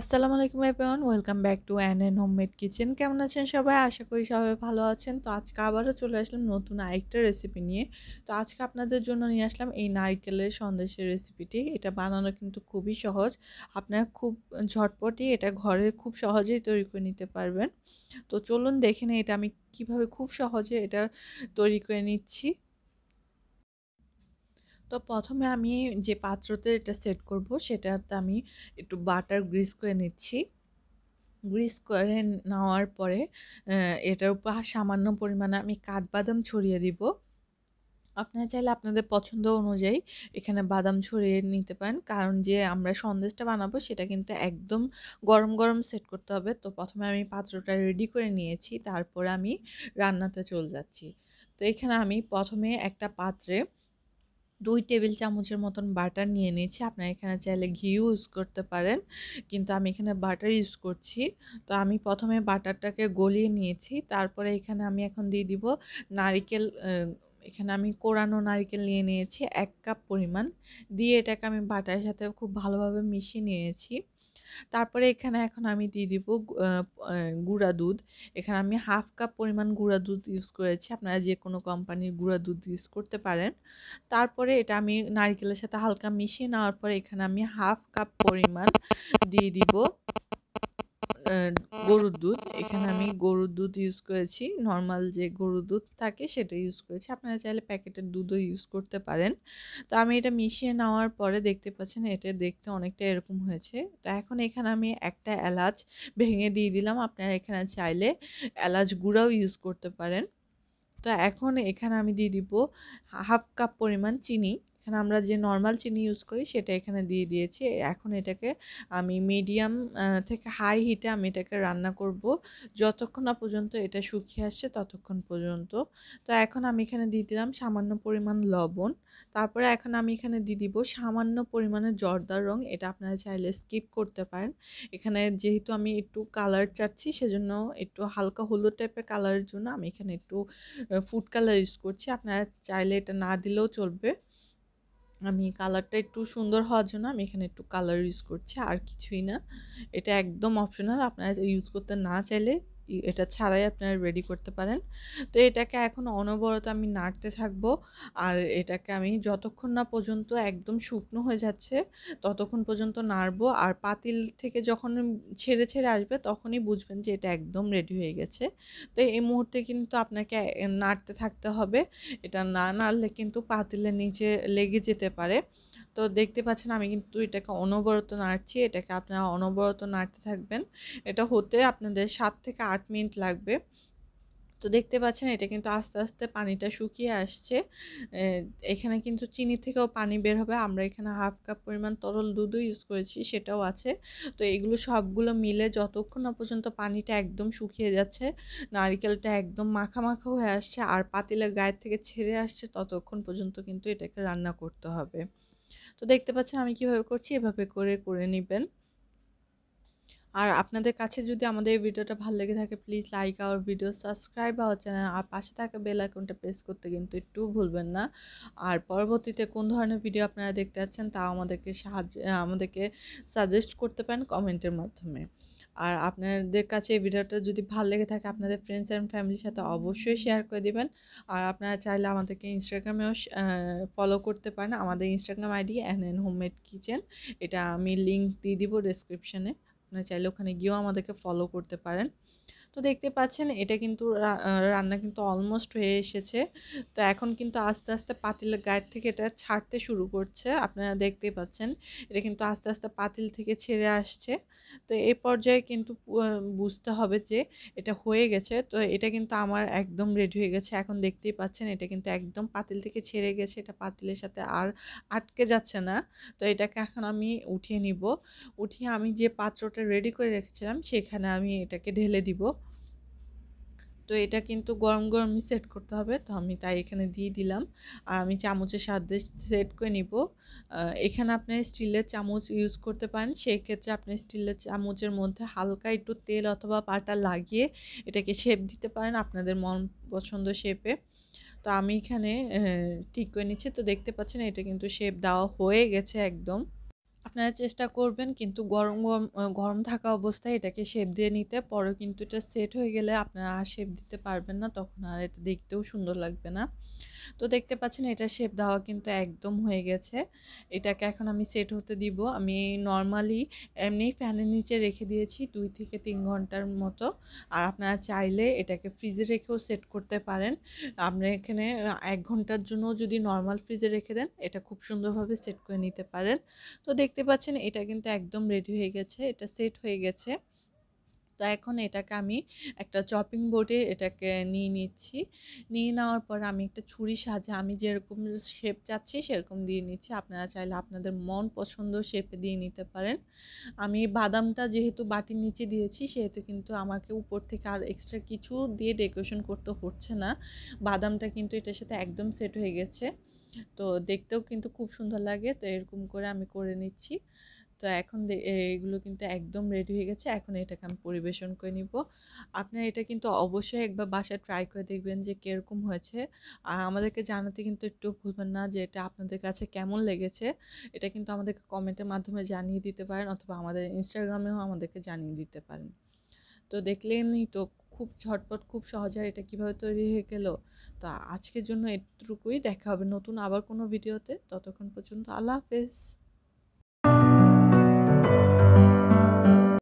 আসসালামু আলাইকুম everyone welcome back to N N homemade kitchen কেমন আছেন সবাই? আশা করি সবাই ভালো আছেন। তো আজকে আবারও চলে আসলাম নতুন আরেকটা রেসিপি নিয়ে। তো আজকে আপনাদের জন্য নিয়ে আসলাম এই নারকেলের সন্দেশের রেসিপিটি এটা বানানো কিন্তু খুবই সহজ। আপনারা খুব ঝটপটি এটা ঘরে খুব সহজেই তৈরি করে নিতে পারবেন। তো চলুন দেখে নিই এটা আমি কীভাবে খুব সহজে এটা তৈরি করে নিচ্ছি। তো প্রথমে আমি যে পাত্রতে এটা সেট করব, সেটাতে আমি একটু বাটার গ্রিস করে নিচ্ছি। গ্রিস করে নেওয়ার পরে এটার উপর সামান্য পরিমাণে আমি কাঠবাদাম ছড়িয়ে দিব। আপনারা চাইলে আপনাদের পছন্দ অনুযায়ী এখানে বাদাম ছড়িয়ে নিতে পারেন। কারণ যে আমরা সন্দেশটা বানাবো, সেটা কিন্তু একদম গরম গরম সেট করতে হবে। তো প্রথমে আমি পাত্রটা রেডি করে নিয়েছি, তারপর আমি রান্নাতে চলে যাচ্ছি। তো এখানে আমি প্রথমে একটা পাত্রে দুই টেবিল চামচের মতন বাটার নিয়ে নিয়েছি। আপনারা এখানে চাইলে ঘি ইউজ করতে পারেন। কিন্তু আমি এখানে বাটার ইউজ করছি। তো আমি প্রথমে বাটারটাকে গলিয়ে নিয়েছি। তারপরে এখানে আমি এখন দিয়ে দিব নারিকেল এখানে আমি কোরানো নারিকেল নিয়ে নিয়েছি এক কাপ পরিমাণ। দিয়ে এটাকে আমি বাটার সাথে খুব ভালোভাবে মিশিয়ে নিয়েছি। তারপরে এখানে এখন আমি দিয়ে দিব গুঁড়া দুধ। এখানে আমি হাফ কাপ পরিমাণ গুঁড়া দুধ ইউজ করেছি। আপনারা যে কোনো কোম্পানির গুঁড়া দুধ ইউজ করতে পারেন। তারপরে এটা আমি নারিকেলের সাথে হালকা মিশিয়ে নেওয়ার পরে এখানে আমি হাফ কাপ পরিমাণ দিয়ে দিব। গরুর দুধ। এখানে আমি গরুর দুধ ইউজ করেছি। নর্মাল যে গরুর দুধ থাকে সেটা ইউজ করেছি। আপনারা চাইলে প্যাকেটের দুধও ইউজ করতে পারেন। তো আমি এটা মিশিয়ে নেওয়ার পরে দেখতে পাচ্ছেন, এটা দেখতে অনেকটা এরকম হয়েছে। তো এখন এখানে আমি একটা এলাচ ভেঙে দিয়ে দিলাম। আপনারা এখানে চাইলে এলাচ গুঁড়াও ইউজ করতে পারেন। তো এখন এখানে আমি দিয়ে দিব হাফ কাপ পরিমাণ চিনি। এখানে আমরা যে নর্মাল চিনি ইউজ করি, সেটা এখানে দিয়ে দিয়েছি। এখন এটাকে আমি মিডিয়াম থেকে হাই হিটে আমি এটাকে রান্না করব। যতক্ষণ না পর্যন্ত এটা শুকিয়ে আসছে, ততক্ষণ পর্যন্ত। তো এখন আমি এখানে দিয়ে দিলাম সামান্য পরিমাণ লবণ। তারপরে এখন আমি এখানে দিয়ে দিব সামান্য পরিমাণে জর্দার রং। এটা আপনারা চাইলে স্কিপ করতে পারেন। এখানে যেহেতু আমি একটু কালার চাচ্ছি, সেজন্য একটু হালকা হলুদ টাইপের কালারের জন্য আমি এখানে একটু ফুড কালার ইউজ করছি। আপনারা চাইলে এটা না দিলেও চলবে। আমি কালারটা একটু সুন্দর হওয়ার জন্য আমি এখানে একটু কালার ইউজ করছি, আর কিছুই না। এটা একদম অপশনাল আপনারা ইউজ করতে না চাইলে এটা ছাড়াই আপনারা রেডি করতে পারেন। তো এটাকে এখন অনবরত আমি নাড়তে থাকব। আর এটাকে আমি যতক্ষণ না পর্যন্ত একদম শুকনো হয়ে যাচ্ছে, ততক্ষণ পর্যন্ত নাড়বো। আর পাতিল থেকে যখন ছেড়ে ছেড়ে আসবে, তখনই বুঝবেন যে এটা একদম রেডি হয়ে গেছে। তো এই মুহূর্তে কিন্তু আপনাকে নাড়তে থাকতে হবে। এটা না নাড়লে কিন্তু পাতিলের নিচে লেগে যেতে পারে। তো দেখতে পাচ্ছেন আমি কিন্তু এটাকে অনবরত নাড়ছি, এটাকে আপনারা অনবরত নাড়তে থাকবেন। এটা হতে আপনাদের সাত থেকে আট মিনিট লাগবে। তো দেখতে পাচ্ছেন এটা কিন্তু আস্তে আস্তে পানিটা শুকিয়ে আসছে। এখানে কিন্তু চিনি থেকেও পানি বের হবে। আমরা এখানে হাফ কাপ পরিমাণ তরল দুধও ইউজ করেছি, সেটাও আছে। তো এগুলো সবগুলো মিলে যতক্ষণ না পর্যন্ত পানিটা একদম শুকিয়ে যাচ্ছে, নারিকেলটা একদম মাখা মাখা হয়ে আসছে, আর পাতিলের গায়ের থেকে ছেড়ে আসছে, ততক্ষণ পর্যন্ত কিন্তু এটাকে রান্না করতে হবে। তো দেখতে পাচ্ছেন আমি কীভাবে করছি, এভাবে করে করে নেবেন। আর আপনাদের কাছে যদি আমাদের এই ভিডিওটা ভালো লেগে থাকে please like our video subscribe our channel আর পাশে থাকা বেল আইকনটা প্রেস করতে কিন্তু একটু ভুলবেন না। আর পরবর্তীতে কোন ধরনের ভিডিও আপনারা দেখতে চাচ্ছেন তা আমাদেরকে সাহায্য, আমাদেরকে সাজেস্ট করতে পারেন কমেন্টের মাধ্যমে। আর আপনাদের কাছে এই ভিডিওটা যদি ভালো লেগে থাকে, আপনাদের ফ্রেন্ডস অ্যান্ড ফ্যামিলির সাথে অবশ্যই শেয়ার করে দেবেন। আর আপনারা চাইলে আমাদেরকে ইনস্টাগ্রামেও ফলো করতে পারেন। আমাদের Instagram ID N N homemade kitchen এটা আমি লিঙ্ক দিয়ে দিব ডিসক্রিপশানে আপনারা চাইলে ওখানে গিয়েও আমাদেরকে ফলো করতে পারেন। তো দেখতে পাচ্ছেন, এটা কিন্তু রান্না কিন্তু অলমোস্ট হয়ে এসেছে। তো এখন কিন্তু আস্তে আস্তে পাতিলের গায়ের থেকে এটা ছাড়তে শুরু করছে। আপনারা দেখতেই পাচ্ছেন, এটা কিন্তু আস্তে আস্তে পাতিল থেকে ছেড়ে আসছে। তো এই পর্যায়ে কিন্তু বুঝতে হবে যে এটা হয়ে গেছে। তো এটা কিন্তু আমার একদম রেডি হয়ে গেছে। এখন দেখতেই পাচ্ছেন, এটা কিন্তু একদম পাতিল থেকে ছেড়ে গেছে। এটা পাতিলের সাথে আর আটকে যাচ্ছে না। তো এটাকে এখন আমি উঠিয়ে নিব। উঠিয়ে আমি যে পাত্রটা রেডি করে রেখেছিলাম, সেখানে আমি এটাকে ঢেলে দিব। তো এটা কিন্তু গরম, গরমই সেট করতে হবে। তো আমি তাই এখানে দিয়ে দিলাম। আর আমি চামচের সাথে সেট করে নিব। এখানে আপনি স্টিলের চামচ ইউজ করতে পারেন। সেই ক্ষেত্রে আপনি স্টিলের চামচের মধ্যে হালকা একটু তেল অথবা পাটা লাগিয়ে এটাকে শেপ দিতে পারেন আপনাদের মন পছন্দ শেপে তো আমি এখানে ঠিক করে নিচ্ছি। তো দেখতে পাচ্ছেন এটা কিন্তু শেপ দেওয়া হয়ে গেছে একদম। আপনারা চেষ্টা করবেন কিন্তু গরম গরম গরম থাকা অবস্থায় এটাকে শেপ দিয়ে নিতে। পরে কিন্তু এটা সেট হয়ে গেলে আপনারা আর শেপ দিতে পারবেন না। তখন আর এটা দেখতেও সুন্দর লাগবে না। তো দেখতে পাচ্ছেন এটা শেপ দেওয়া কিন্তু একদম হয়ে গেছে। এটাকে এখন আমি সেট হতে দিব। আমি নর্মালি এমনি ফ্যানের নিচে রেখে দিয়েছি দুই থেকে তিন ঘণ্টার মতো। আর আপনারা চাইলে এটাকে ফ্রিজে রেখেও সেট করতে পারেন। আপনি এখানে এক ঘণ্টার জন্য যদি নর্মাল ফ্রিজে রেখে দেন, এটা খুব সুন্দরভাবে সেট করে নিতে পারেন। তো দেখতে পাচ্ছেন এটা কিন্তু একদম রেডি হয়ে গেছে। এটা সেট হয়ে গেছে। তো এখন এটাকে আমি একটা চপিং বোর্ডে এটাকে নিয়ে নিচ্ছি। নিয়ে নেওয়ার পর আমি একটা ছুরি সাহায্যে আমি যেরকম শেপ চাচ্ছি সেরকম দিয়ে নিচ্ছি। আপনারা চাইলে আপনাদের মন পছন্দ শেপে দিয়ে নিতে পারেন। আমি বাদামটা যেহেতু বাটির নিচে দিয়েছি, সেহেতু কিন্তু আমাকে উপর থেকে আর এক্সট্রা কিছু দিয়ে ডেকোরেশন করতে হচ্ছে না। বাদামটা কিন্তু এটার সাথে একদম সেট হয়ে গেছে। তো দেখতেও কিন্তু খুব সুন্দর লাগে। তো এরকম করে আমি করে নিচ্ছি। তো এখন এগুলো কিন্তু একদম রেডি হয়ে গেছে। এখন এটাকে আমি পরিবেশন করে নিব। আপনারা এটা কিন্তু অবশ্যই একবার বাসায় ট্রাই করে দেখবেন যে কীরকম হয়েছে। আর আমাদেরকে জানাতে কিন্তু একটু ভুলবেন না যে এটা আপনাদের কাছে কেমন লেগেছে। এটা কিন্তু আমাদেরকে কমেন্টের মাধ্যমে জানিয়ে দিতে পারেন অথবা আমাদের ইনস্টাগ্রামেও আমাদেরকে জানিয়ে দিতে পারেন। তো দেখলেনই তো খুব ঝটপট, খুব সহজে এটা কীভাবে তৈরি হয়ে গেল। তা আজকের জন্য এটুকুই দেখা হবে নতুন আবার কোনো ভিডিওতে। ততক্ষণ পর্যন্ত আল্লাহ হাফেজ।